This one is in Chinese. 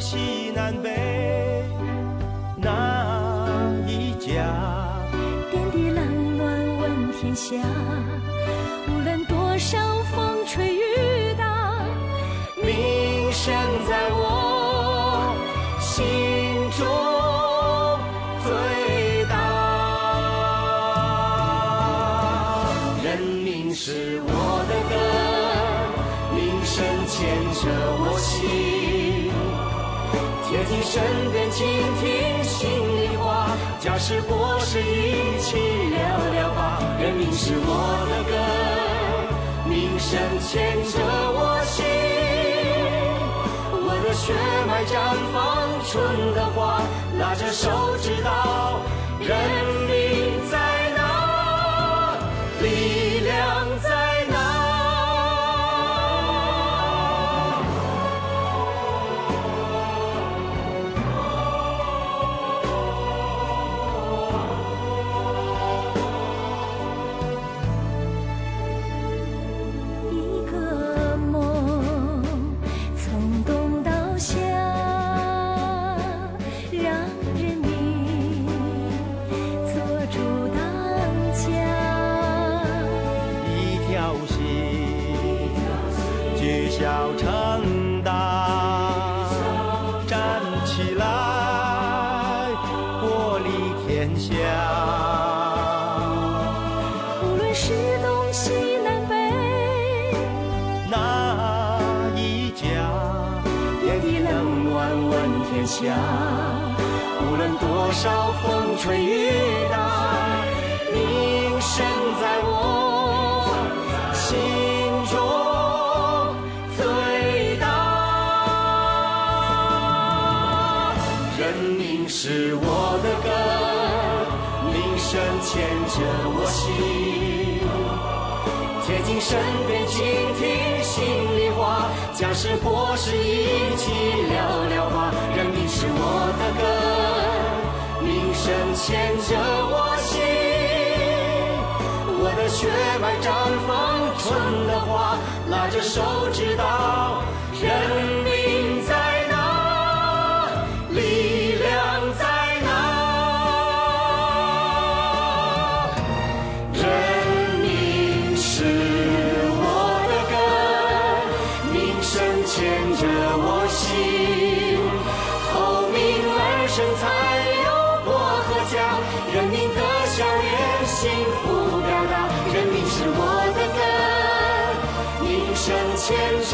西南北哪一家，点滴冷暖问天下。无论多少风吹雨打，名声在我心中最大。人民是我的根，名声牵着我心。贴近身边，倾听心里话，家事国事一起聊聊吧。人民是我的根，民生牵着我心。我的血脉绽放春的花，拉着手指到人民小成大，站起来，国立天下。无论是东西南北，哪一家？点滴冷暖问天下。无论多少风吹雨打，你是我的根，名声牵着我心。贴近身边，倾听心里话，家事国事一起聊聊吧。人民是我的根，名声牵着我心。我的血脉绽放春的花，拉着手指到人牵着我心。厚民而生才有国和家，人民的笑脸幸福表达。人民是我的根，民生牵着